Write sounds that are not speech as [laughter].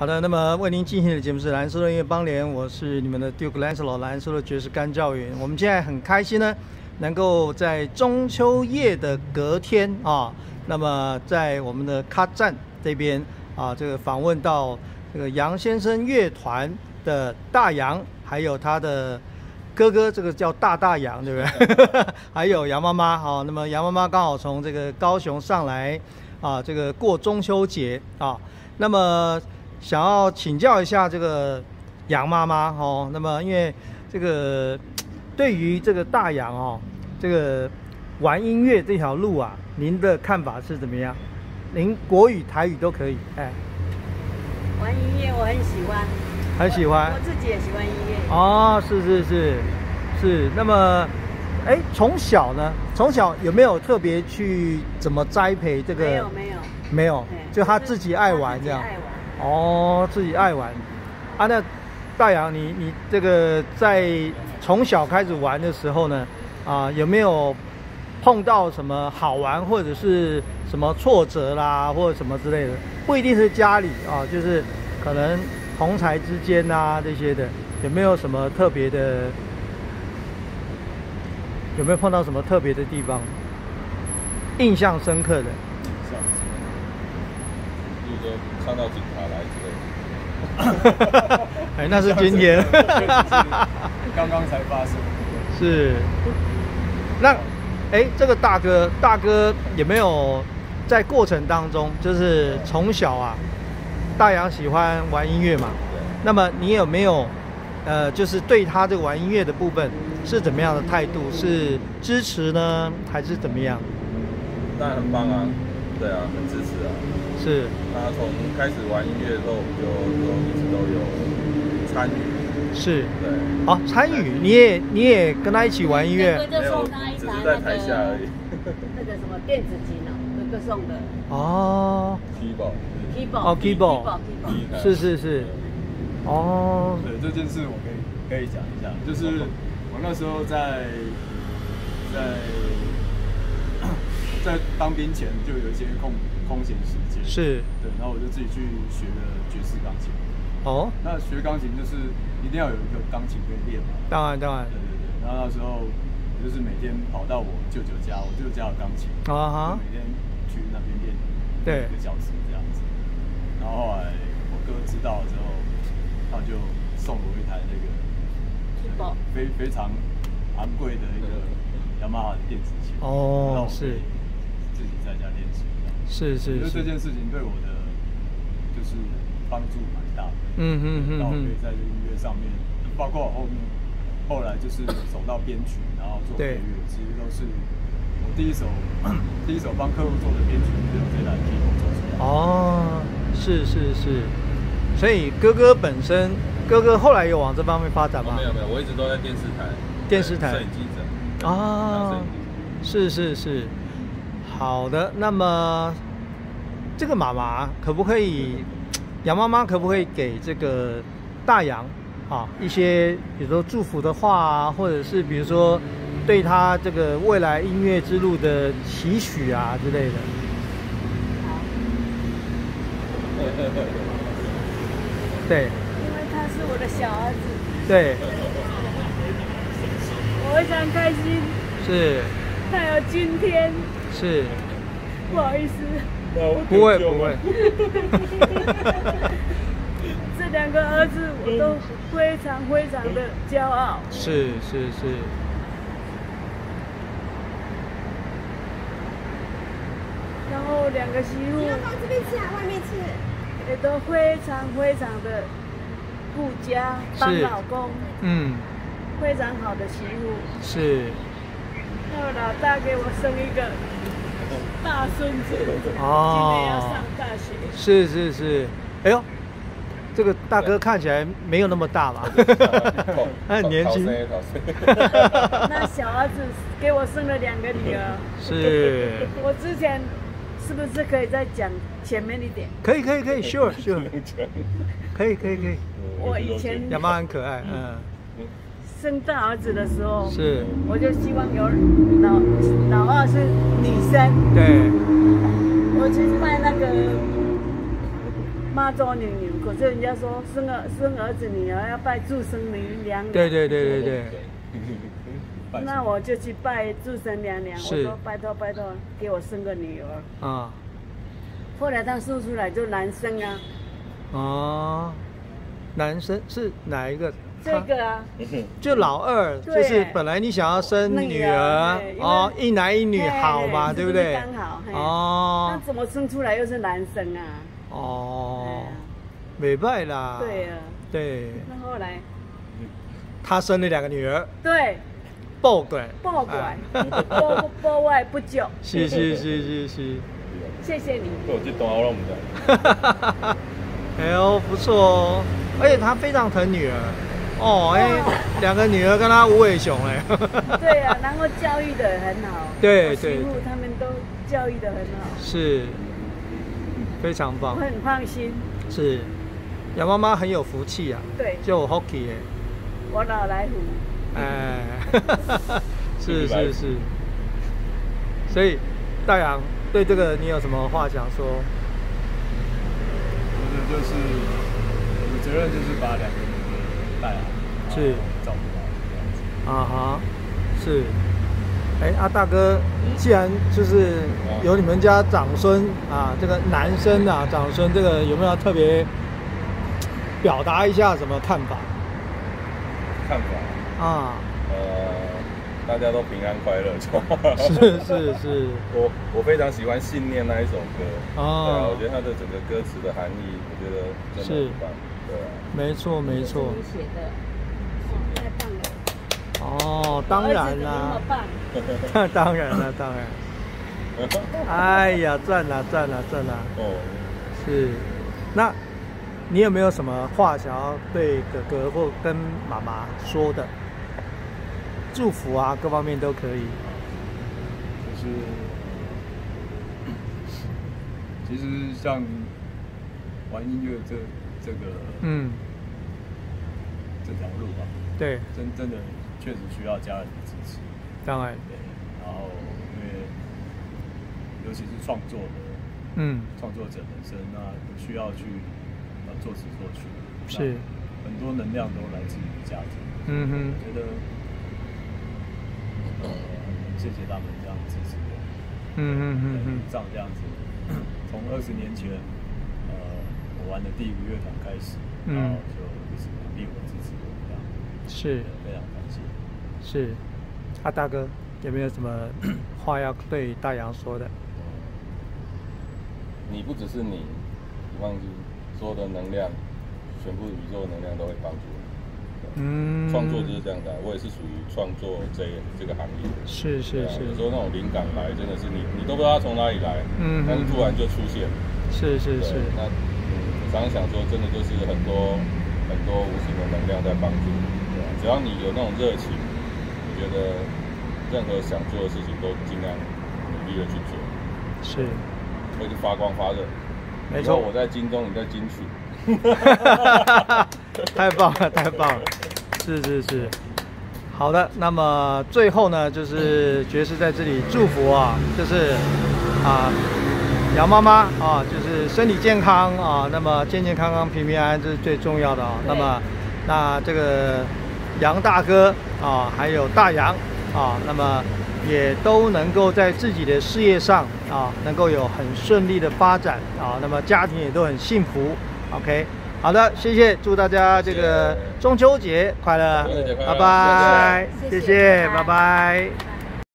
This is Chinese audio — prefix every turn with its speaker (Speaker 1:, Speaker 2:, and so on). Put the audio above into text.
Speaker 1: 好的，那么为您进行的节目是蓝色的音乐邦联，我是你们的 Duke Lancelo 蓝色的爵士干教员。我们现在很开心呢，能够在中秋夜的隔天啊，那么在我们的卡站这边啊，这个访问到这个杨先生乐团的大杨，还有他的哥哥，这个叫大大杨，对不对？还有杨妈妈，好，那么杨妈妈刚好从这个高雄上来啊，这个过中秋节啊，那么。想要请教一下这个杨妈妈哦，那么因为这个对于这个大杨哦，这个玩音乐这条路啊，您的看法是怎么样？您国语、台语都可以，哎。
Speaker 2: 玩音乐我很喜欢，
Speaker 1: 很喜欢。
Speaker 2: 我自己也喜欢音乐。
Speaker 1: 哦，是是是是。那么，哎，从小呢，从小有没有特别去怎么栽培这个？
Speaker 2: 没有没有。
Speaker 1: 没有，就他自己爱玩这样。哦，自己爱玩，啊，那大洋，你你这个在从小开始玩的时候呢，啊，有没有碰到什么好玩或者是什么挫折啦，或者什么之类的？不一定是家里啊，就是可能同才之间啊这些的，有没有什么特别的？有没有碰到什么特别的地方？印象深刻的？
Speaker 3: 看到警察来之类的，
Speaker 1: 哎，那是今天，[laughs]
Speaker 3: 刚刚才发生。
Speaker 1: 是，那，哎，这个大哥，大哥有没有在过程当中，就是从小啊，大洋喜欢玩音乐嘛？那么你有没有，呃，就是对他这个玩音乐的部分是怎么样的态度？是支持呢，还是怎么样？
Speaker 3: 当然很棒啊，对啊，很支持啊。
Speaker 1: 是，
Speaker 3: 他从开始玩音乐之后，就就一直都有参与。
Speaker 1: 是，
Speaker 3: 对。
Speaker 1: 哦，参与，你也你也跟他一起玩音乐？
Speaker 2: 哥哥送他一
Speaker 3: 台那个 [laughs]
Speaker 2: 那个什么电子琴呢？哥哥送的。
Speaker 1: 哦。
Speaker 3: keyboard。
Speaker 2: keyboard。
Speaker 1: 哦，keyboard。是是是。哦。
Speaker 3: 对这件事，我可以可以讲一下，就是我那时候在在 [coughs] 在当兵前就有一些空。空闲时间
Speaker 1: 是
Speaker 3: 对，然后我就自己去学了爵士钢琴。
Speaker 1: 哦，
Speaker 3: 那学钢琴就是一定要有一个钢琴可以练嘛？
Speaker 1: 当然当然。
Speaker 3: 对对对，然后那时候就是每天跑到我舅舅家，我舅舅家有钢琴，啊哈，每天去那边练，对，一个小时这样子。然后后来我哥知道了之后，他就送我一台那个非非常昂贵的一个雅马哈的电子琴。
Speaker 1: 哦，是。
Speaker 3: 自己在家练琴。
Speaker 1: 是是，
Speaker 3: 我觉得这件事情对我的就是帮助蛮大的。嗯嗯嗯，然后可以在这音乐上面，包括后面后来就是走到编曲，然后做配乐，其实都是我第一首 [clears throat] 第一首帮客户做的编曲，就用这台 keyboard 做出来。
Speaker 1: 哦，是是是，所以哥哥本身，哥哥后来有往这方面发展吗？
Speaker 3: 没有没有，我一直都在电视台，
Speaker 1: 电视台
Speaker 3: 摄影记者。
Speaker 1: 啊，是是是。好的，那么这个妈妈可不可以，杨妈妈可不可以给这个大杨啊一些，比如说祝福的话啊，或者是比如说对他这个未来音乐之路的期许啊之类的。对。
Speaker 2: 因为他是我的小儿子。
Speaker 1: 对。
Speaker 2: 我非常开心。
Speaker 1: 是。
Speaker 2: 他有今天。
Speaker 1: 是，
Speaker 2: 不好意思，
Speaker 1: 不会不会。[laughs]
Speaker 2: 这两个儿子我都非常非常的骄傲。
Speaker 1: 是是是。
Speaker 2: 然后两个媳妇，
Speaker 4: 你要放这边吃啊，外面吃？
Speaker 2: 也都非常非常的顾家，帮老公，嗯，非常好的媳妇。
Speaker 1: 是。
Speaker 2: 老大给我生一个。大孙子哦，今年要上大学。
Speaker 1: 是是是，哎呦，这个大哥看起来没有那么大嘛，[laughs] 他很年轻。[laughs]
Speaker 2: 那小儿子给我生了两个女儿。
Speaker 1: 是。[laughs]
Speaker 2: 我之前是不是可以再讲前面一点？
Speaker 1: 可以可以可以，sure sure，可以可以可以。
Speaker 2: 我以前。
Speaker 1: 亚妈很可爱，嗯。
Speaker 2: 生大儿子的时候，
Speaker 1: 是，
Speaker 2: 我就希望有老老二是女生。
Speaker 1: 对。
Speaker 2: 我去卖那个妈祖娘娘，可是人家说生儿生儿子女儿要拜祝生娘娘。
Speaker 1: 对对对对对。[laughs]
Speaker 2: 那我就去拜祝生娘娘，我说拜托拜托，给我生个女儿。啊。后来他说出来就男生啊。
Speaker 1: 哦。男生是哪一个？
Speaker 2: 这个啊。
Speaker 1: 就老二，就是本来你想要生女儿哦，一男一女好嘛，对不对？
Speaker 2: 刚好。哦。那怎么生出来又是男生啊？哦。
Speaker 1: 没败啦。
Speaker 2: 对啊。
Speaker 1: 对。
Speaker 2: 那后来。
Speaker 1: 他生了两个女儿。
Speaker 2: 对。
Speaker 1: 爆拐，
Speaker 2: 爆拐，[laughs] 报报外不久。
Speaker 1: 是是是是是，
Speaker 2: 谢谢你。
Speaker 3: 我去东澳了，我们的。
Speaker 1: 哎呦，不错哦，而且他非常疼女儿。哦，哎，两个女儿跟他无尾熊哎。[laughs]
Speaker 2: 对啊，然后教育的很好。
Speaker 1: 对 [laughs] 对。媳
Speaker 2: 妇他们都教育的很好。
Speaker 1: 是，非常棒。
Speaker 2: 我很放心。
Speaker 1: 是，杨妈妈很有福气啊。
Speaker 2: 对。
Speaker 1: 就 Hockey 哎。
Speaker 2: 我老来福。哎，[laughs]
Speaker 1: 是是是，所以大洋对这个你有什么话想说？
Speaker 3: 我觉得就是我的责任就是把两个女儿带，是。照顾好这样子。啊哈，
Speaker 1: 是。哎，啊大哥，既然就是有你们家长孙啊，这个男生啊，长孙这个有没有特别表达一下什么看法？
Speaker 3: 看法。啊，呃，大家都平安快乐，
Speaker 1: 是是是，[laughs]
Speaker 3: 我我非常喜欢《信念》那一首歌，啊，我觉得它的整个歌词的含义，我觉得真的很棒，
Speaker 1: 没错没错，
Speaker 2: 写的，太棒了，
Speaker 1: 哦，当然啦，那 [laughs] 当然了当然，[laughs] 哎呀，赚了赚了赚了，哦，是，那你有没有什么话想要对哥哥或跟妈妈说的？祝福啊，各方面都可以。
Speaker 3: 就是，[coughs] 其实像玩音乐这这个，嗯，这条路吧，
Speaker 1: 对，
Speaker 3: 真真的确实需要家人的支持。
Speaker 1: 当然。
Speaker 3: 对。然后，因为尤其是创作的，嗯，创作者本身，那需要去呃作词作曲，
Speaker 1: 是
Speaker 3: 很多能量都来自于家庭。嗯哼，觉得。呃，谢谢他们这样支持我。嗯嗯嗯嗯，这样这样子，[clears throat] 从二十年前，呃，我玩的第一个乐团开始，然后就一直鼓励我、支持我，这样。
Speaker 1: 是。
Speaker 3: 非常感谢。
Speaker 1: 是。啊，大哥，有没有什么 [clears throat] 话要对大洋说的？
Speaker 3: 你不只是你，你忘记所有的能量，全部宇宙能量都会帮助你。嗯，创作就是这样的，我也是属于创作这这个行业。
Speaker 1: 是是是，
Speaker 3: 有时候那种灵感来，真的是你你都不知道它从哪里来，嗯，但是突然就出现。
Speaker 1: 是是是，
Speaker 3: 那我常常想说，真的就是很多很多无形的能量在帮助你？只要你有那种热情，我觉得任何想做的事情都尽量努力的去做。
Speaker 1: 是，
Speaker 3: 会发光发热。
Speaker 1: 没错，
Speaker 3: 我在金钟，你在金曲。[laughs]
Speaker 1: 太棒了，太棒了，是是是，好的。那么最后呢，就是爵士在这里祝福啊，就是啊，杨妈妈啊，就是身体健康啊，那么健健康康、平平安安，这是最重要的啊。那么那这个杨大哥啊，还有大杨啊，那么也都能够在自己的事业上啊，能够有很顺利的发展啊，那么家庭也都很幸福。OK。好的，谢谢，祝大家这个中秋节快乐，拜拜，谢谢，拜拜。